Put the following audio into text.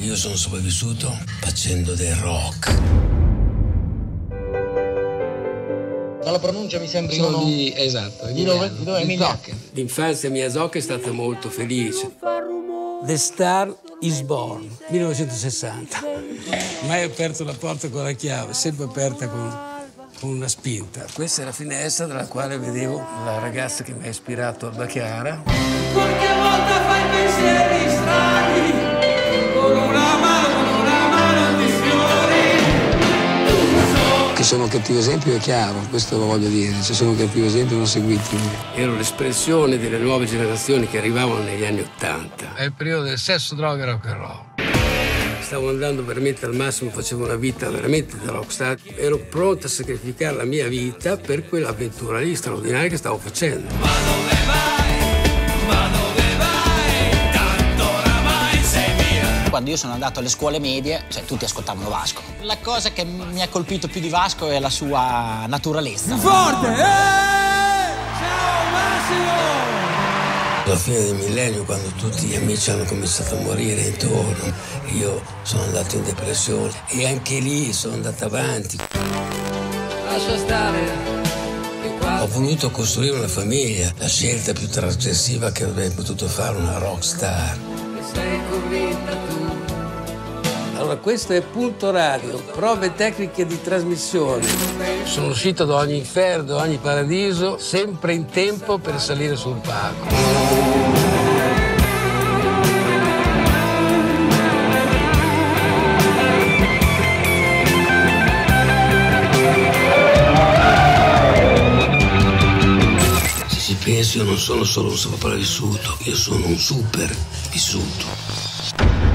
Io sono sopravvissuto facendo del rock. Dalla pronuncia mi sembra Sono di, esatto, Di dove? Di dove? Di. L'infanzia mia Zocca è stata molto felice. The Star is Born, 1960. Mai aperto la porta con la chiave, sempre aperta con, con una spinta. Questa è la finestra dalla quale vedevo la ragazza che mi ha ispirato a Bacchiara. Qualche volta fai pensieri sono un cattivo esempio è chiaro, questo lo voglio dire. Se sono un cattivo esempio non seguitemi. Ero l'espressione delle nuove generazioni che arrivavano negli anni Ottanta. È il periodo del sesso, droga e rock and roll. Stavo andando veramente al massimo, facevo una vita veramente da rockstar. Ero pronto a sacrificare la mia vita per quell'avventura lì straordinaria che stavo facendo. Quando io sono andato alle scuole medie, cioè tutti ascoltavano Vasco. La cosa che mi ha colpito più di Vasco è la sua naturalezza. Forte, eh! Ciao Massimo! Alla fine del millennio, quando tutti gli amici hanno cominciato a morire intorno, io sono andato in depressione e anche lì sono andato avanti. Lascia stare Ho voluto costruire una famiglia, la scelta più trasgressiva che avrei potuto fare una rockstar. sei convinta tu Allora, questo è Punto Radio, prove tecniche di trasmissione. Sono uscito da ogni inferno, da ogni paradiso, sempre in tempo per salire sul palco. Se ci pensi io non sono solo un sopravvissuto, io sono un super vissuto.